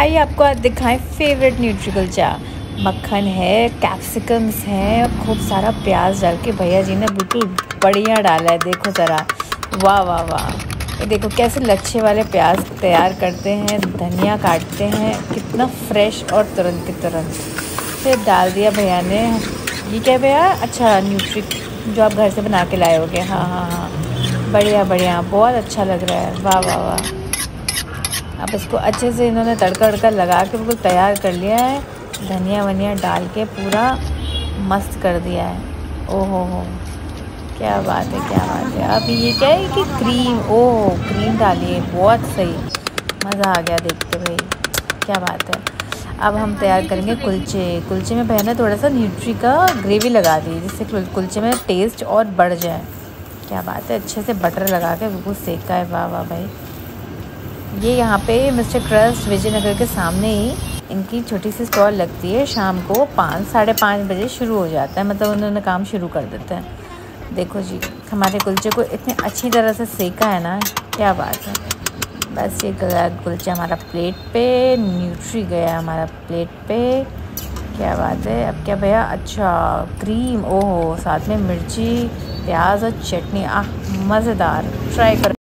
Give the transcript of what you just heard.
आइए आपको आज दिखाएँ फेवरेट न्यूट्रिकल कुलचा मक्खन है कैप्सिकम्स हैं, खूब सारा प्याज डाल के भैया जी ने बिल्कुल बढ़िया डाला है, देखो ज़रा। वाह वाह वाह। देखो कैसे लच्छे वाले प्याज तैयार करते हैं, धनिया काटते हैं, कितना फ्रेश और तुरंत के तुरंत। फिर डाल दिया भैया ने। ये क्या भैया? अच्छा न्यूट्रिक जो आप घर से बना के लाए होगे। हाँ हाँ हाँ। बढ़िया बढ़िया। बहुत अच्छा लग रहा है। वाह वाह वाह। अब इसको अच्छे से इन्होंने तड़का वड़का लगा के बिल्कुल तैयार कर लिया है। धनिया वनिया डाल के पूरा मस्त कर दिया है। ओहो हो, क्या बात है, क्या बात है। अब ये क्या है कि क्रीम ओह क्रीम डालिए, बहुत सही। मज़ा आ गया देख के भाई, क्या बात है। अब हम तैयार करेंगे कुलचे। कुलचे में बहने थोड़ा सा न्यूट्री का ग्रेवी लगा दी जिससे कुलचे में टेस्ट और बढ़ जाए। क्या बात है, अच्छे से बटर लगा के बिल्कुल सेका है। वाह वाह भाई। ये यहाँ पे मिस्टर क्रस्ट विजयनगर के सामने ही इनकी छोटी सी स्टॉल लगती है। शाम को पाँच, साढ़े पाँच बजे शुरू हो जाता है। मतलब उन्होंने काम शुरू कर देते हैं। देखो जी, हमारे कुलचे को इतने अच्छी तरह से सेका है ना, क्या बात है। बस ये गया कुलचा हमारा प्लेट पे, न्यूट्री गया हमारा प्लेट पे। क्या बात है। अब क्या भैया अच्छा क्रीम, ओहो, साथ में मिर्ची, प्याज और चटनी। आह, मज़ेदार। ट्राई कर